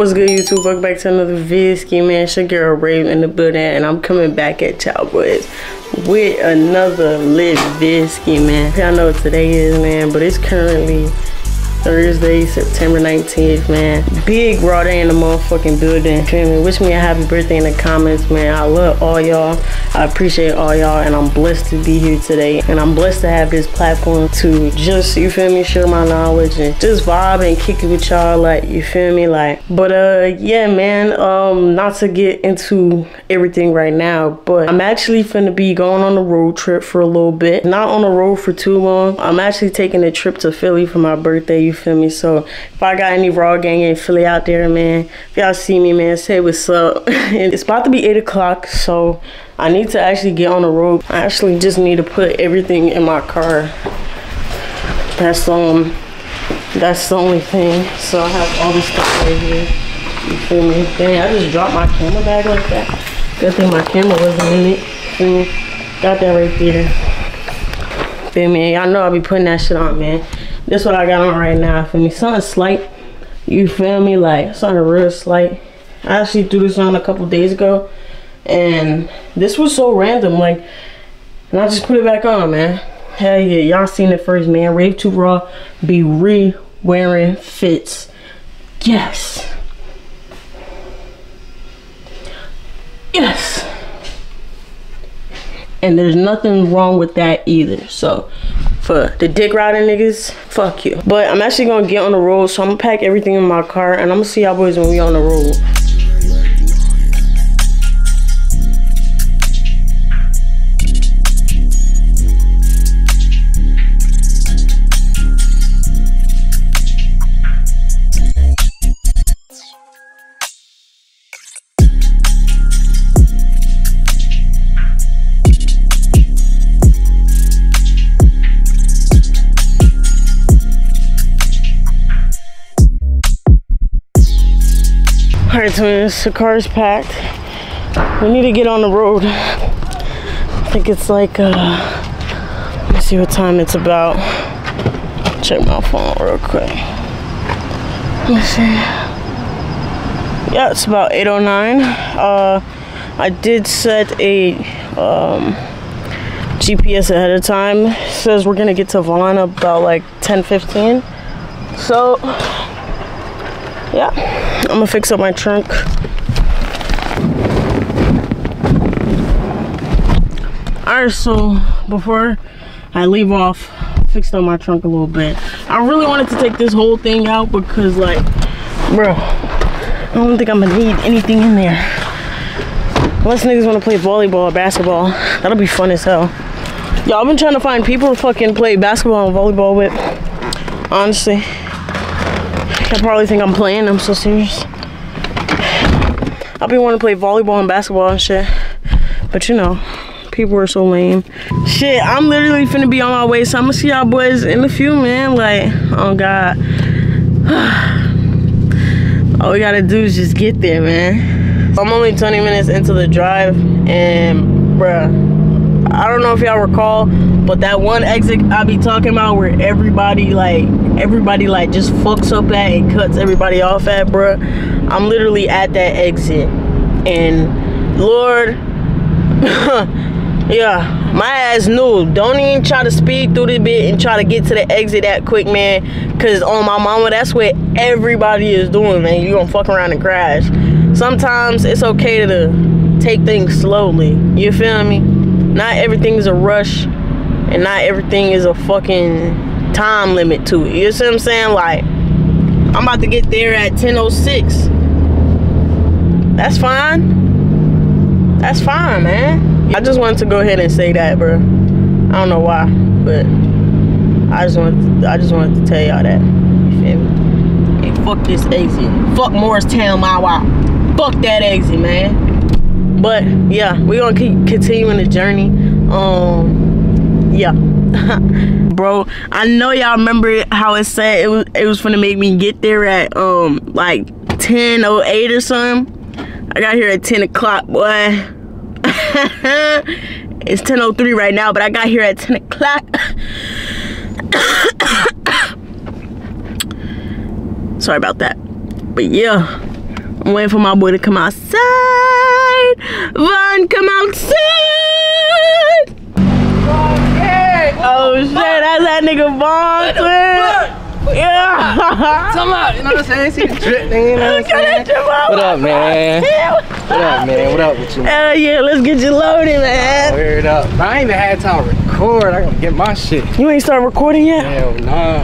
What's good, YouTube? Welcome back to another vid ski, man. It's your girl Rave in the building, and I'm coming back at y'all boys with another lit vid ski, man. Y'all know what today is, man, but it's currently Thursday, September 19th, man. Big raw day in the motherfucking building. Feel me? Wish me a happy birthday in the comments, man. I love all y'all. I appreciate all y'all, and I'm blessed to be here today. And I'm blessed to have this platform to just, you feel me, share my knowledge and just vibe and kick it with y'all, like, you feel me? Like, but uh, yeah, man, um, not to get into everything right now, but I'm actually finna be going on a road trip for a little bit. Not on the road for too long. I'm actually taking a trip to Philly for my birthday, you feel me? So if I got any raw gang in Philly out there, man, if y'all see me, man, say what's up. it's about to be 8 o'clock, so I need to actually get on the road. I actually just need to put everything in my car. That's um that's the only thing. So I have all this stuff right here. You feel me? Dang, I just dropped my camera bag like that. Good thing my camera wasn't in it. Feel? Got that right there. Feel me? Y'all know I'll be putting that shit on, man. This what I got on right now. Feel me? Something slight. You feel me? Like something real slight. I actually threw this on a couple days ago. And this was so random. Like, and I just put it back on, man. Hell yeah. Y'all seen it first, man. Rave 2 Raw be re-wearing fits. Yes. Yes and there's nothing wrong with that either so for the dick riding niggas fuck you. But i'm actually gonna get on the road so i'm gonna pack everything in my car and i'm gonna see y'all boys when we on the road Alright, twins, the car's packed. We need to get on the road. I think it's like, uh, let me see what time it's about. Check my phone real quick. Let me see. Yeah, it's about 8.09. Uh, I did set a um, GPS ahead of time. It says we're gonna get to Vaughn about like 10.15. So, yeah. I'm gonna fix up my trunk. Alright, so before I leave off, fixed up my trunk a little bit. I really wanted to take this whole thing out because like, bro, I don't think I'm gonna need anything in there. Unless niggas wanna play volleyball or basketball. That'll be fun as hell. I've been trying to find people to fucking play basketball and volleyball with. Honestly. I probably think I'm playing. I'm so serious. I've been wanting to play volleyball and basketball and shit. But you know, people are so lame. Shit, I'm literally finna be on my way. So I'm gonna see y'all boys in a few, man. Like, oh God. All we gotta do is just get there, man. I'm only 20 minutes into the drive and bruh, I don't know if y'all recall, but that one exit I be talking about where everybody like everybody like just fucks up at and cuts everybody off at, bruh. I'm literally at that exit, and Lord, yeah, my ass knew. Don't even try to speed through the bit and try to get to the exit that quick, man. Cause on my mama, that's what everybody is doing, man. You gonna fuck around and crash. Sometimes it's okay to take things slowly. You feel me? not everything is a rush and not everything is a fucking time limit to it. You see what I'm saying? Like, I'm about to get there at 10.06. That's fine. That's fine, man. I just wanted to go ahead and say that, bro. I don't know why, but I just wanted to, I just wanted to tell y'all that. You feel me? Hey, fuck this exit. Fuck Morristown, my wow. Fuck that exit, man but yeah we're gonna keep continuing the journey um yeah. Bro i know y'all remember how it said it was it was gonna make me get there at um like 10:08 or something. I got here at 10 o'clock boy. It's 10:03 right now but i got here at 10 o'clock. Sorry about that. But yeah I'm waiting for my boy to come outside. Von, come outside. Oh shit, that's that nigga Von, twin. Yeah. Come out, you know what I'm saying? See the drip, nigga, you know what I'm saying? What up, man? What up, man? What up with you? Hell yeah, let's get you loaded, man. Oh, Weird up. I ain't even had time to record. I gotta get my shit. You ain't started recording yet? Hell nah.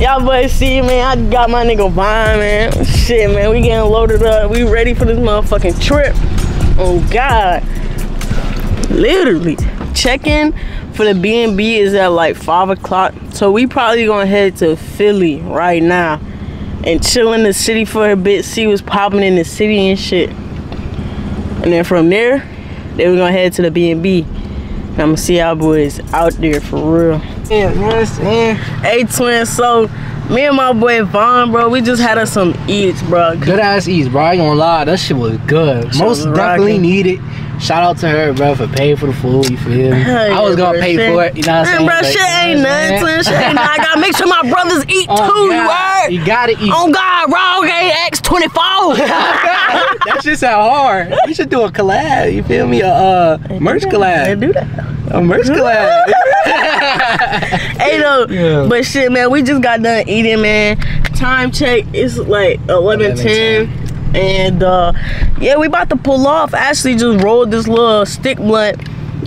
Y'all boys see, man, I got my nigga Vine, man. Shit, man, we getting loaded up. We ready for this motherfucking trip. Oh, God. Literally. Check-in for the B&B is at like 5 o'clock. So we probably gonna head to Philly right now and chill in the city for a bit, see what's popping in the city and shit. And then from there, then we gonna head to the B&B. I'm gonna see y'all boys out there for real. Yeah, you know what I'm saying? Hey twin, so me and my boy Vaughn, bro, we just had us some eats, bro. Good ass eats, bro. I ain't gonna lie, that shit was good. Shit Most was definitely needed. Shout out to her, bro, for paying for the food. You feel me? Hell I was yeah, gonna bro. pay Shit- for it. You know what I'm saying? bro, But, shit ain't nothing. Shit ain't nothing. I gotta make sure my brothers eat Oh, too, you God. heard? You gotta eat. On God, Raw Gang X24. that shit sound hard. We should do a collab. You feel me? A uh, merch collab. do that. A merch collab. Hey, though, Yeah. but shit, man, we just got done eating, man. Time check, it's like 11 10. And uh, yeah, we about to pull off. Ashley just rolled this little stick blunt.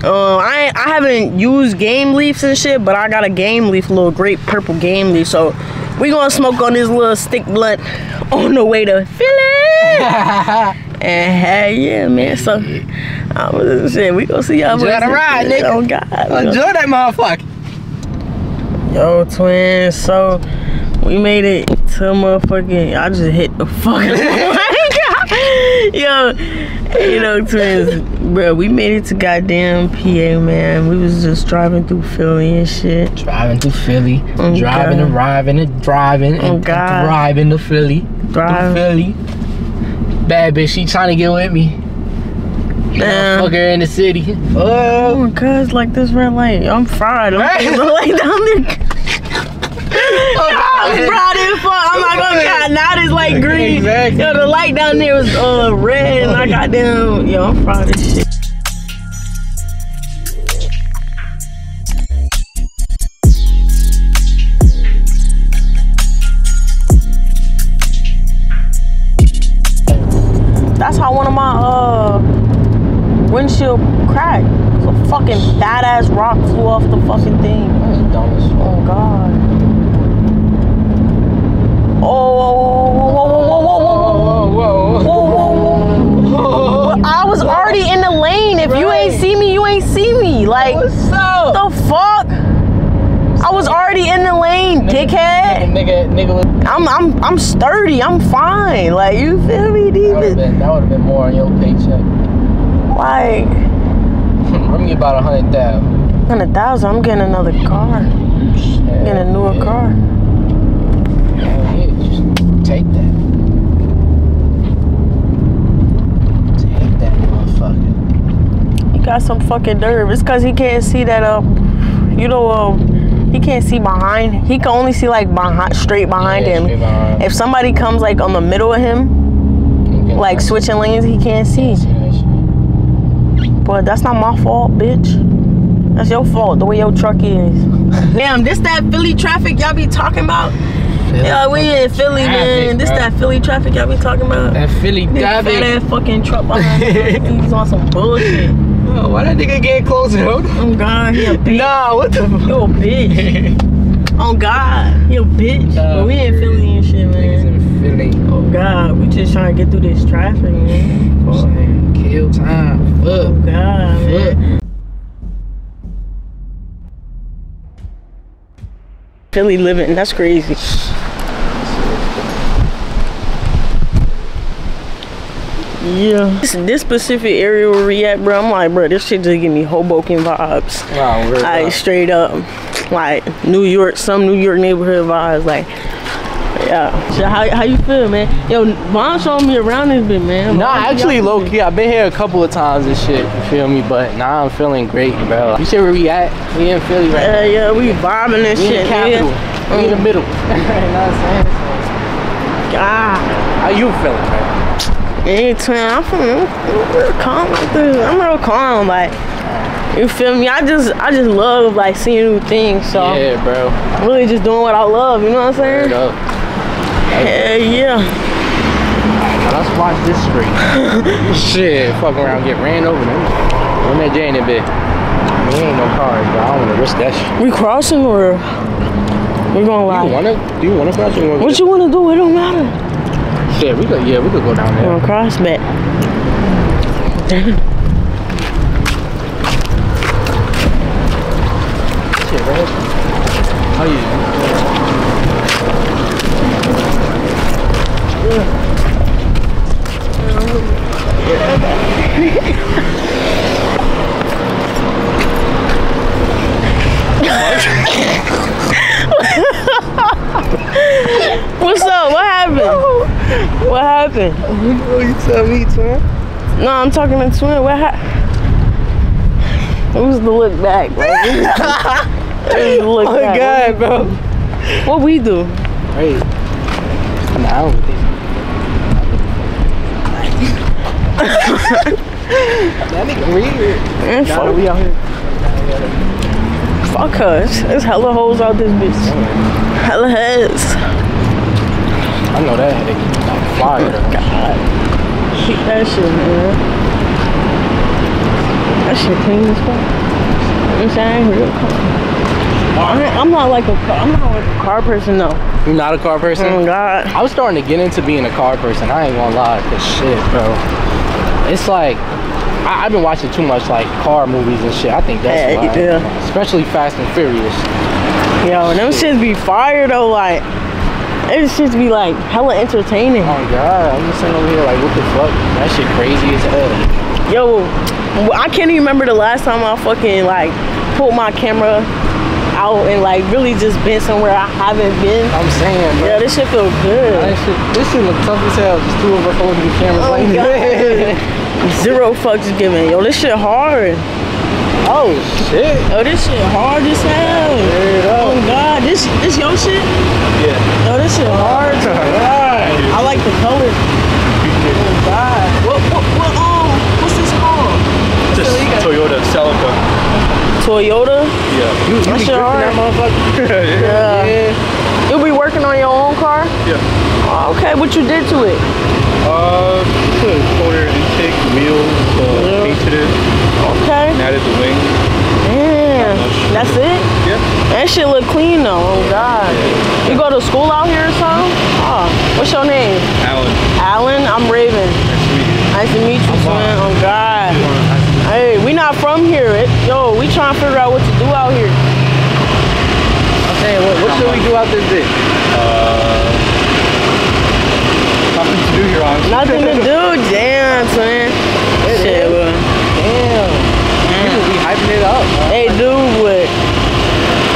Uh, I I haven't used game leaves and shit, but I got a game leaf, little great purple game leaf. So we gonna smoke on this little stick blunt on the way to Philly. and hey, yeah, man. So I was shit. We gonna see y'all. Enjoy the ride, nigga. Oh God. Enjoy that motherfucker. Yo, twins, So we made it to motherfucking. I just hit the fucking. Yo, you know, twins, bro. We made it to goddamn PA, man. We was just driving through Philly and shit. Driving to Philly. Oh, driving God. and driving and driving Oh, and God. driving to Philly. driving. To Philly. Bad bitch, she trying to get with me. Damn. Fuck in the city. Oh Oh. my god, it's like this red light. I'm fried. I'm Right. the light down there. I'm fried as fuck. I'm not gonna count. Now it's like green. Exactly. Yo, the light down there was uh red, and I got down. Yo, I'm fried as shit. Fucking badass rock flew off the fucking thing. Dumb as fuck. Oh god. Oh, whoa, whoa, whoa, whoa, whoa, whoa, whoa, whoa. I was already in the lane. If you ain't see me, you ain't see me. Like, What's up? the fuck? I was already in the lane, dickhead. Nigga, nigga, I'm, I'm, I'm sturdy. I'm fine. Like, you feel me, that would have been, that would have been more on your paycheck. Like, Bring me about a hundred thousand. hundred thousand. I'm getting another car. Getting a newer yeah. car. Yeah, just take that. Take that motherfucker. He got some fucking nerve. It's cause he can't see that um you know um he can't see behind. He can only see like behind straight behind Yeah, him. straight behind. If somebody comes like on the middle of him, like switching lanes, he can't see. That. But that's not my fault, bitch. That's your fault, the way your truck is. Damn, this that Philly traffic y'all be talking about? Yeah, we in Philly, man. Traffic, This bro. that Philly traffic y'all be talking about? That Philly This traffic. ass fucking truck behind me. He's on some bullshit. Oh, why that nigga get closer? Hold on. Oh God, he a bitch. Nah, what the fuck? You a bitch. Oh God, yo, bitch. Nah, but we in Philly and shit, man. in Philly. Oh God, we just trying to get through this traffic, man. Fuck. Kill time. Oh Fuck. God, man. Philly living, that's crazy. Yeah. This, this specific area where we at, bro, I'm like, bro, this shit just give me Hoboken vibes. Wow, Like straight up, like New York, some New York neighborhood vibes. Like Yeah. So how, how you feel, man? Yo, mom showed me around this bit, man. Nah, actually, low key, I've been here a couple of times and shit. You feel me? But now I'm feeling great, bro. You see where we at? We in Philly right Yeah, yeah, we vibing and We in shit, the capital. nigga. We in the Mm. middle. you know what I'm saying? God. How you feeling, man? Yeah, twin, I'm feeling I'm real calm. I'm real calm, like you feel me? I just I just love like seeing new things. So Yeah, bro. I'm really just doing what I love, you know what I'm saying? Up. Yeah, yeah. Now let's watch this street. shit, fuck around, get ran over. When that J in it bit. Mean, ain't no cars, but I don't wanna risk that shit. We crossing or we gonna You wanna? Do you wanna cross or you wanna? what you wanna do? It don't matter. Shit, we could. Yeah, we could go down there. We there. gonna cross back. Damn. What's up? What happened? What happened? Oh, you tell me, twin. No, I'm talking to Twin. What happened? It was the look back, bro. It was the look Oh my back. god, bro. What we do? Hey, I'm down with this. that nigga weird. Man, fuck, we out here. fuck us. There's hella hoes out this bitch. Hella heads. I know that headache like fire. though. God. Keep that shit, man. That shit clean as fuck. You know what I'm saying? Real calm. I ain't- I'm not like a car, I'm not like a car person though. You're not a car person? Oh God. I was starting to get into being a car person. I ain't gonna lie, cause shit, bro. It's like I, I've been watching too much like car movies and shit. I think that's why. yeah. Especially Fast and Furious. Yo, and them shits be fire though, like it shits be like hella entertaining. Oh god, I'm just sitting over here like, what the fuck? That shit crazy as hell. Yo, I can't even remember the last time I fucking like pulled my camera out and like really just been somewhere I haven't been. I'm saying, bro. Yeah, this shit feel That good. shit, this shit look tough as hell. Just two of us holding the cameras Oh, like God. Zero fucks given. Yo, this shit hard. oh shit. Yo, this shit hard as hell. Oh. God, this this your shit? Yeah. Yo, this shit hard. too. God. I like the color. Oh God. What what what um what's this called? Just Toyota Celica. Toyota? Yeah. You, you be that motherfucker? Yeah. Yeah. You be working on your own car? Yeah. Oh, okay, what you did to it? Uh, put a quarter intake, wheels, uh, Yeah. painted it, Okay. and added the wing. Much. That's it? Yeah. That shit look clean though. Oh God. You go to school out here or something? Oh. What's your name? Alan, Alan? I'm Raven. nice to meet you. Nice to meet you, twin. Oh God. Hey, we not from here. It, yo, we trying to figure out what to do out here. I'm saying, what, what should we do out this bitch? Uh, nothing to do here, honestly. Nothing to do. Damn, twin. Shit, well. Damn. People be hyping it up. bro. Hey, dude, what?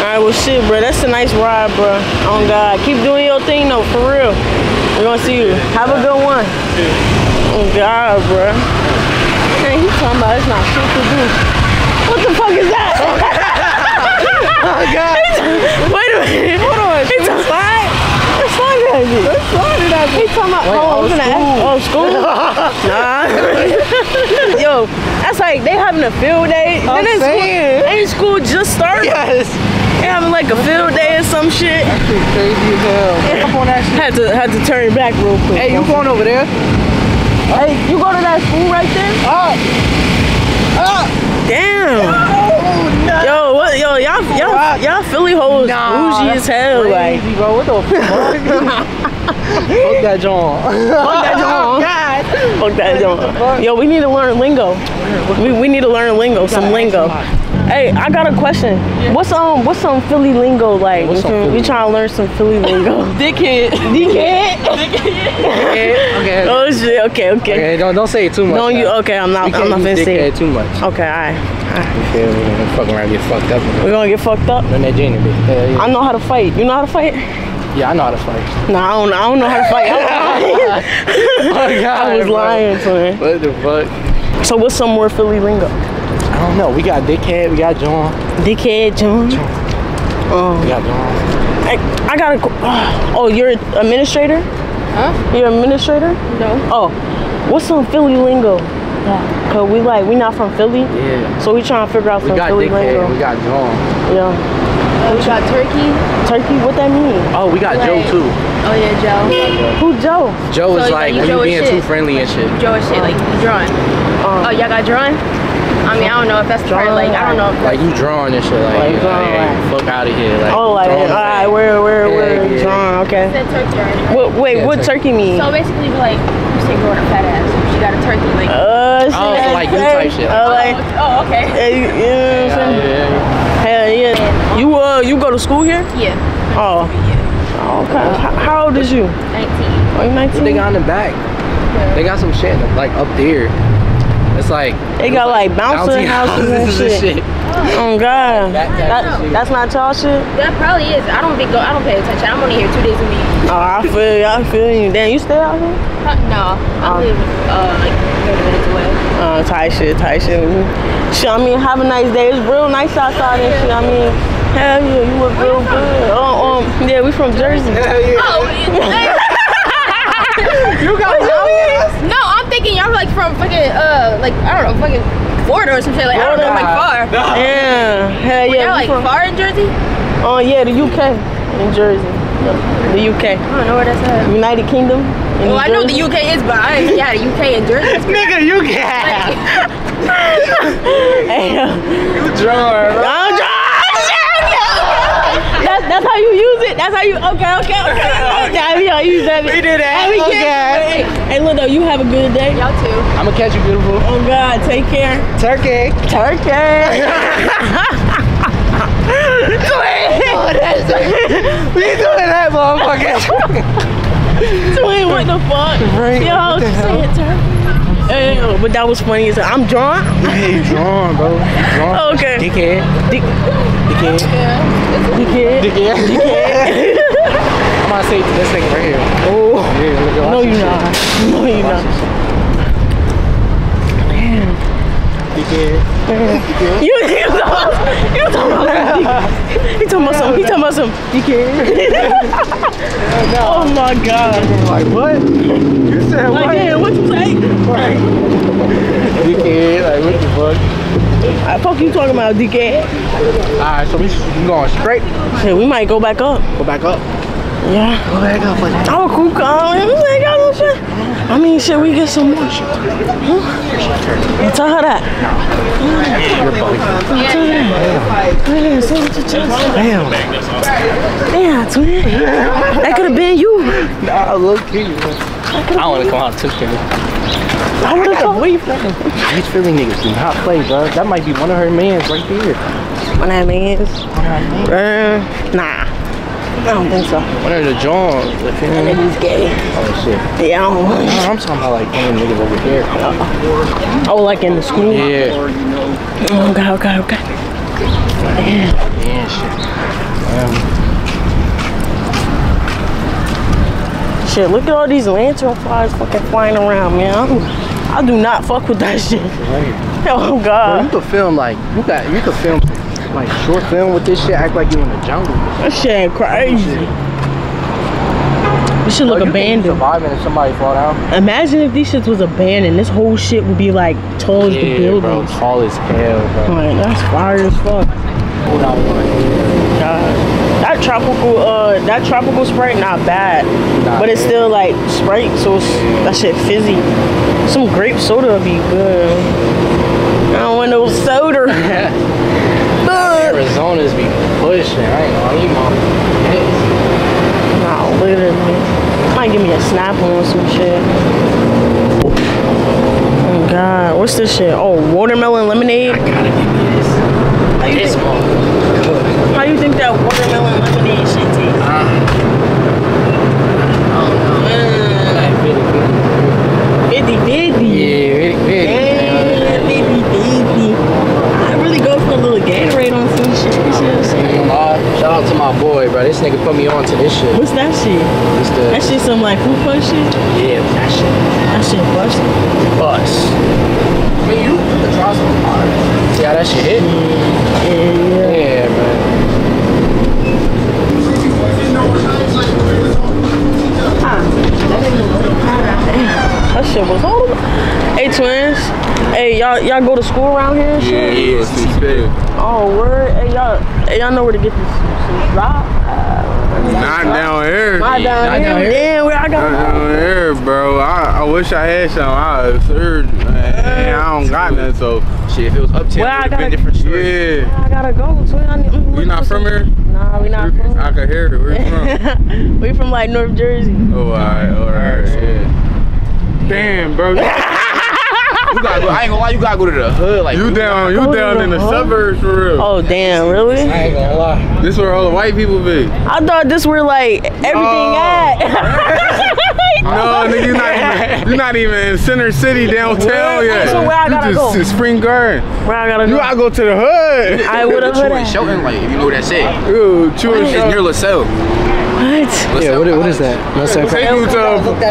Alright, well, shit, bro. That's a nice ride, bro. Oh, God. Keep doing your thing, though, for real. We're gonna see you. Have a good one. Oh, God, bro. Man, he talking about it's not shit to do. What the fuck is that? Oh god. Wait a minute. Hold on. He talking slide? What slide is that? What slide is that? He talking about, oh, Wait, oh, oh, I'm gonna ask, oh, school? nah. Yo, that's like they having a field day. I'm Then saying. School, ain't school just started? Yes. They having like a field day or some shit. Shit crazy as hell. Come on that shit. Had to had to turn back real quick. Hey, you going over there? Hey, you go to that school right there? Up. Damn. Oh, no. Yo, what? Yo, y'all, y'all, y'all Philly hoes bougie as hell. Like, Crazy, bro. What the fuck? Fuck that John. fuck that John. God. Fuck that John. Yo, we need to learn lingo. We, we need to learn lingo, some lingo. Hey, I got a question. What's um what's some Philly lingo like? What's we trying to learn some Philly lingo. Dickhead. Dickhead. Okay. Okay. oh shit. Okay. Okay. Okay, don't don't say it too much. Don't you? Okay. I'm not. I'm not finna say it. too much. Okay. Alright. Alright. You feel me? We're fucking around, get fucked up. We're gonna get fucked up. Learn that Jane a bit. Hell yeah. I know how to fight. You know how to fight? Yeah, I know how to fight. Nah, I don't, I don't know how to fight. I was lying. Oh, God, I was bro. lying, son. What the fuck? So what's some more Philly lingo? I don't know. We got Dickhead, we got John. Dickhead, John. Oh, We got John. I, I gotta. go- Oh, you're an administrator? Huh? You're an administrator? No. Oh, what's some Philly lingo? Yeah. Cause we like we not from Philly, Yeah. so we trying to figure out We some got Philly lingo. Yeah, we got Dickhead, we got John. Yeah, Oh, we got turkey. turkey. What that mean? Oh, we got Joe too. Oh yeah, Joe. Who Joe? Joe is So, like like, when you being shit. too friendly and shit. Joe is shit like drawing. Um, Oh, y'all got drawing? I mean, I don't know if that's part like I don't know. If Like you drawing and shit. Like, Like, yeah, drawing, like, like- fuck out of here. Like, oh, like all drawing, where, where, Yeah, where? yeah. Drawn. Okay. said turkey already. What? Wait, Yeah, what turkey turkey. mean? So basically, like you say girl with a fat ass. She got a turkey like. Uh, shit. Oh, so like you type shit. Uh, like, oh, okay. hey, you know what I'm Yeah, yeah, yeah. Hell yeah. You uh, you go to school here? Yeah. Oh. Oh, Okay. H- How old is you? 19. Are you 19? They got in the back? They got some shit like up there. It's like They got like bouncer bouncy houses and houses shit. Oh God, That- that That- that's not y'all shit. That probably is. I don't be go. I don't pay attention. I'm only here two days a week. Oh, I feel you. I feel you. Damn, you stay out here? Huh, no, I live uh like 30 minutes away. Uh, tight shit, tight shit. Shit, I mean, have a nice day. It's real nice outside and shit. I mean, hell yeah, you look real good. Oh, um, yeah, we from Jersey. Hell Oh, You got no, I'm thinking y'all like from fucking uh like I don't know fucking Florida or some shit. Like I don't know, like far. Yeah, hell Y'all yeah. like from- far in Jersey? Oh yeah, the UK, in Jersey. The UK, I don't know where that's at. United Kingdom. in Well, I know the UK is, but I ain't yeah, the UK and Jersey. Nigga, you can. Hey, uh, You drawing, bro. I'm dry. That's that's how you use it. That's how you. Okay, okay, okay. That's how you use that. We did that. Hey, we Okay. Hey, look though, you have a good day. Y'all too. I'm gonna catch you, beautiful. Oh God, take care. Turkey. Turkey. Oh, we doing that, motherfucker. Twin, what the fuck? Right, Yo, what the she hell? Hey, but that was funny hell. I'm drawn. Hey, drawing, bro. Drawing. Oh, okay. Dickhead. Dick, Dickhead. dickhead. Dickhead. I'm gonna say this thing right here. Oh, Yeah, look no, you this not. No, you Watch not. Shit. You, you talking you talking about He talking about some. He talking about some. Oh my God. Like what? You said Like, what? yeah, what you say? Dickhead. Like what the fuck? I fuck you talking about, dickhead. Alright, so we we going straight. Shit, we might go back up. Go back up. Yeah. Go back up. Like that. Oh, cool, calm. You ain't got no shit. I mean, shit, we get some more. Huh? Tell her that. Tell her that. Yeah, say what you. Damn. Yeah, twin. That could have been you. Nah, look here. I don't want to come out too. I would have told you. These Philly niggas do not play, bro. That might be one of her mans right there. When that means. One of her mans. Uh, nah. I don't think so. One of the feel That nigga's gay. Oh shit. Yeah, I don't want No, I'm talking about like the niggas over here. Oh, like in the school? Yeah. Oh, okay, okay, okay. Yeah, shit. Um, Shit, look at all these lantern flies fucking flying around, man. I'm, I do not fuck with that shit. right. Oh, Bro, you could film like you got you could film like short film with this shit. Act like you in the jungle. That shit crazy. This shit look can abandoned. Surviving if somebody fall down. Imagine if these shits was abandoned. This whole shit would be like tall as the Yeah, bro. Tall as hell, bro. Like, that's fire as fuck. Hold on one. God. That tropical, uh, that tropical Sprite not bad, Nah, but it's still like Sprite, so it's, that shit fizzy. Some grape soda would be good. I don't want no soda. Arizona's be pushing. I ain't gonna eat my No, look at. Might give me a snap on some shit. Oh god, what's this shit? Oh, watermelon lemonade? I gotta give this. How you, think, how you think that watermelon lemonade shit tastes? Uh, I don't know. Mm. 50 50. Out to my my boy, bro. This nigga put me on to this shit. What's that shit? It's the, That shit some like food punch shit? yeah, that shit. That shit bust. Bus. I mean, you you can try some hard. See how that shit hit? Yeah, yeah. Yeah, man. That shit was horrible. Hey twins. Hey y'all y'all go to school around here Yeah, shit? Yeah, see. Oh word. Hey y'all hey y'all know where to get this some drop? Not down here. My down not here. down here? Damn, where I Not down here, bro. I, I wish I had some. I was served, man. I don't got none, so Shit, if it was uptown, Well, I it would have been gotta- different story. yeah. I gotta go. Twin. I need, I'm We not from here? Nah, we not from I can hear it. Where you from? we from like North Jersey. Oh, alright, alright, yeah. Damn, bro. You gotta go. I ain't gonna lie. You gotta go to the hood. Like You down, you Go to down in the the hood? suburbs for real. Oh damn, really? I ain't gonna lie. This where all the white people be. I thought this were like everything Oh. at. No, nigga, you're not even, you're not even in Center City downtown Where? yet. So where I you gotta just go? Spring Garden. Where I gotta You go? gotta go to the hood. I would have True heard. Chelten, like if you know what that shit. Ooh, chew and It's near LaSalle. What? Yeah, what, what is that? That's Take you to,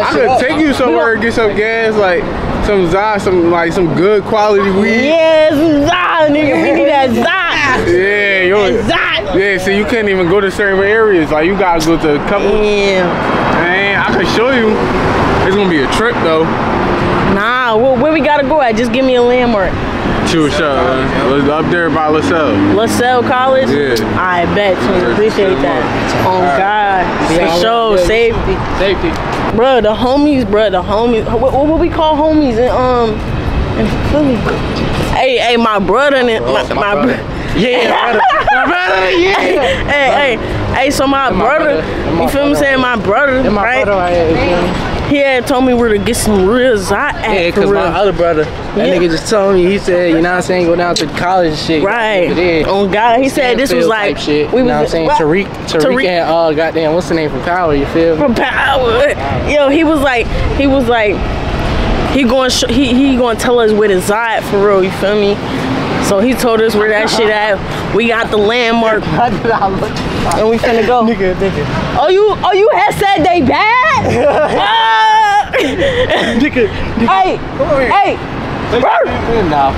I could take you somewhere and get some gas, like some za, some like some good quality weed. Yes, Zod, nigga. We need that Zod. Yeah, yo. Zod. Yeah, so you can't even go to certain areas. Like you gotta go to a couple. Yeah. Man, I can show you. It's gonna be a trip though. Nah, where, where we gotta go at? Just give me a landmark. Chew and show. It was up there by LaSalle. LaSalle College? Yeah. I bet. you. Appreciate that. Oh, God. For sure. Safety. Safety. Bro, the homies, bro, the homies. What, what, what we call homies in, um, in Philly? Hey, hey, my brother and my, my my, brother. bro- Yeah, brother. My brother. Yeah. hey, hey, hey, so my my brother, brother. You feel me brother. saying? My brother, my right? Brother right here. you feel me? He had told me where to get some real Zot at Yeah, cause real. my other brother, that Yeah. nigga just told me. He said, you know what I'm saying, go down to college and shit. Right. On God, he said this was like shit. we you know what I'm was saying? what? Tariq, Tariq, Tariq. and uh, goddamn, what's the name from Power? You feel me? from power. Yo, he was like, he was like, he going, sh- he he going to tell us where to Zod for real. You feel me? So he told us where that shit at. We got the landmark, How did I look? and we finna go. Nigga, nigga. Oh, you, oh, you had said they bad. Ah! Nigga, hey, hey, Nah.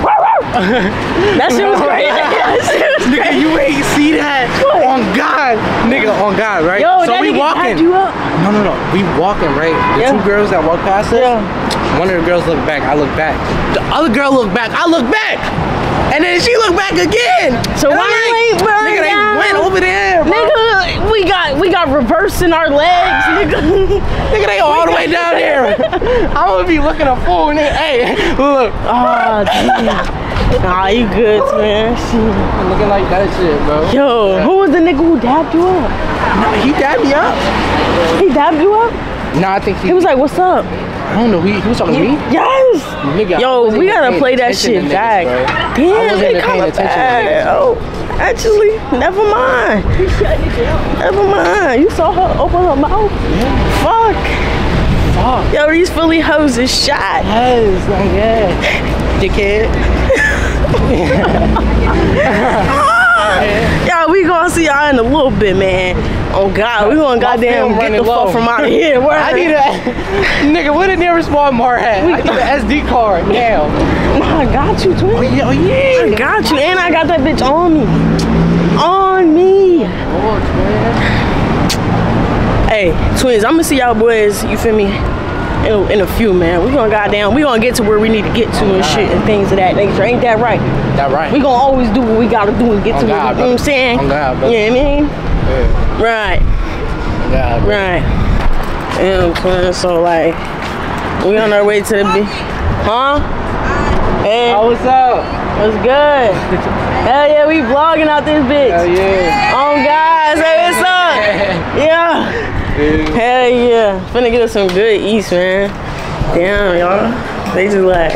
that shit was crazy. That shit was Nigga, you ain't see that? On God. Nigga, on God, right? Yo, so we walking. tapped you up. No, no, no. We walking, right? The Yeah. two girls that walk past us. Yeah. One of the girls looked back. I look back. The other girl looked back. I look back. And then she looked back again. So And why like, ain't burn Nigga, down? they went over there, bro. Nigga, we got we got reversing our legs, nigga. Nigga, they all the way down there. I'm gonna be looking a fool. And they, hey, look. Oh, damn. Nah, you good, man. I'm looking like that shit, bro. Yo, who was the nigga who dabbed you up? Nah, he dabbed me up. He dabbed you up? Nah, I think he, He was like, what's up? I don't know. He, he was talking to me. Yes! Nigga, Yo, we gotta play that shit niggas, back. bro. Damn, wasn't they paying attention to back. Oh, actually, never mind. Never mind. You saw her open her mouth? Yeah. Fuck. Fuck. Yo, these Philly hoes is shot. Yes, like yeah. Dickhead. Yeah, we gonna see y'all in a little bit, man. Oh God, we gonna goddamn get the fuck from out of here. Word. I need a nigga. What the nearest Walmart at? I need an SD card now. I got you, twin. Oh yeah, oh I got you, and I got that bitch on me. On me. Hey, twins, I'm gonna see y'all boys. You feel me? In a, in a few, man. We gonna goddamn. We gonna get to where we need to get to and shit and things of that nature. Ain't that right? That right. We gonna always do what we gotta do and get to. God, what, you know what I'm saying? God, brother. You I mean? Yeah. Right. Bro. Right. Yeah, twin. So like, we on our way to the beach. Huh? Hey, Oh, what's up? what's good? Hell yeah, we vlogging out this bitch. Hell yeah. Oh God, say what's up? Yeah. Hell yeah. Finna get us some good eats, man. Damn, y'all. They just like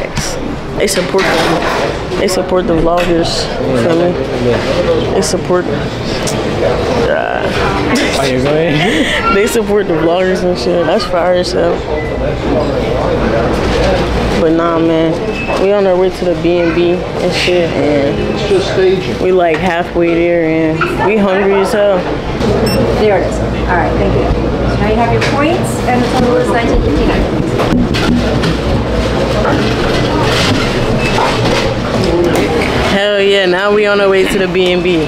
they support the they support the vloggers. Feel me? They support Oh, you go ahead. they support the vloggers and shit. That's fire hell. But nah, man, we on our way to the B and B and shit, and we like halfway there, and we hungry as hell. There it is. All right, thank you. Now you have your points, and the total is 1959. Hell yeah, now we on our way to the B&B.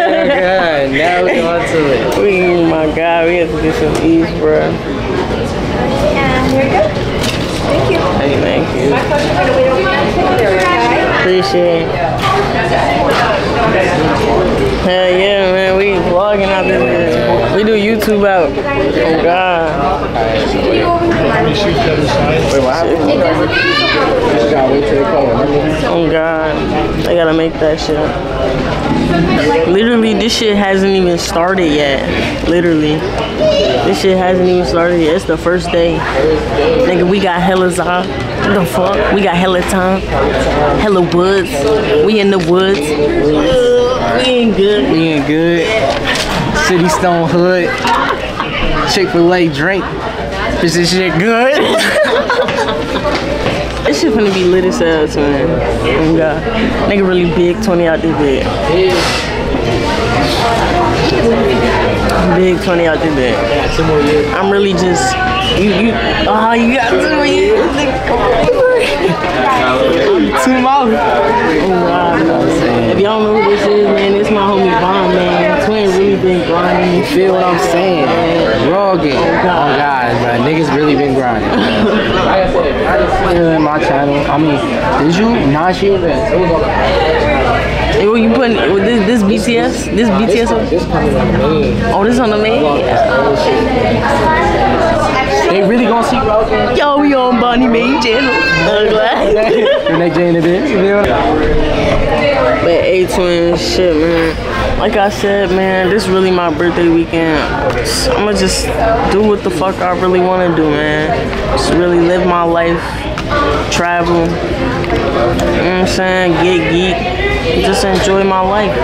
God, now we on to it. We, oh my God, we have to get some eats, bro. And here you go. Thank you. Hey, thank you. My pleasure. I'm gonna wait over here. Okay? Appreciate it. Hell yeah, man. We vlogging out. We do YouTube out. Oh God. Wait, what happened? Just gotta wait till they come. remember? Oh God. I gotta make that shit. Literally, this shit hasn't even started yet. Literally. This shit hasn't even started yet. It's the first day. Nigga, we got hella za. The fuck? We got hella time. Hella woods. We in the woods. We ain't good. We ain't good. City Stone Hood. Chick fil A drink. Is this shit good? This shit finna be lit as hell, man. Oh God. Nigga really big 20 out this bed. Big 20 out this bed. Two more years. I'm really just you you oh you got two years. Two more. Oh God. If y'all know who this is, man, it's my homie Von, man. Twin really been grinding. You feel what I'm saying? Rugged. Oh God, bro. Niggas really been grinding. like I said, I just put it in my channel. I mean, did you? Nah, she was It was on Hey, what you putting this this BTS? This BTS? on- This coming on me. Oh, this on the main? They really gonna see Rugged? Yo, we on Bonnie main channel. Glad. Next day in the bit. But A twin shit, man. Like I said, man, this really my birthday weekend. I'ma just do what the fuck I really wanna do, man. Just really live my life, travel. You know what I'm saying? Get geek. Just enjoy my life.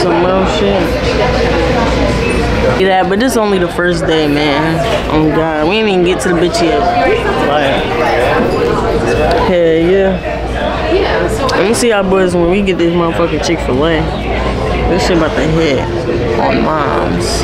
Some real shit. Yeah, but this is only the first day, man. Oh God, we ain't even get to the bitch yet. Like, hell yeah. Let me see y'all boys when we get this motherfucking Chick-fil-A. This shit about to hit on moms.